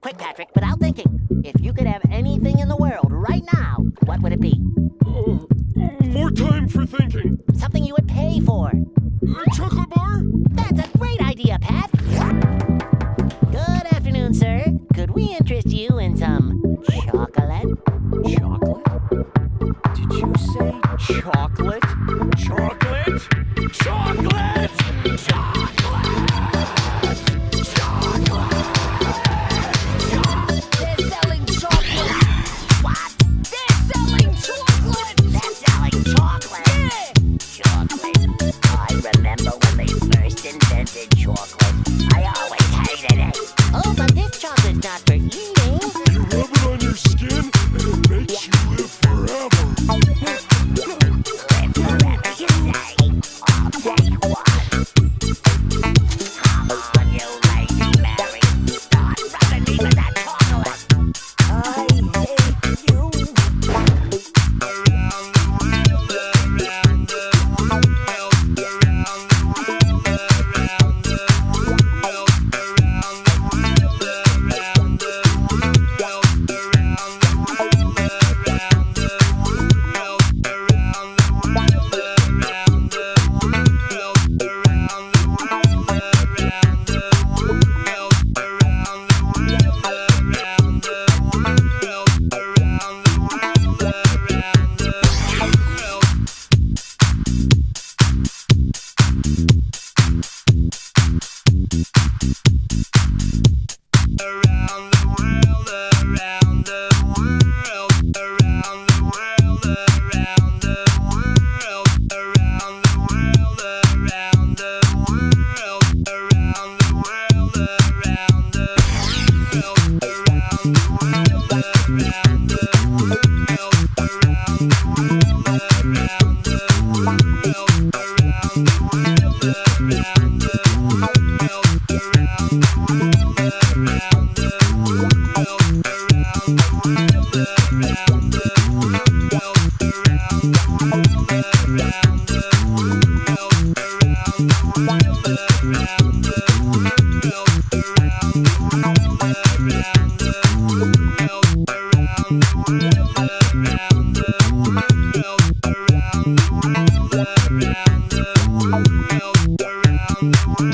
Quick, Patrick, without thinking. If you could have anything in the world right now, what would it be? Uh, more time for thinking. Something you would pay for. A chocolate bar? That's a great idea, Pat. Good afternoon, sir. Could we interest you in some chocolate? Chocolate? Did you say chocolate?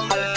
over.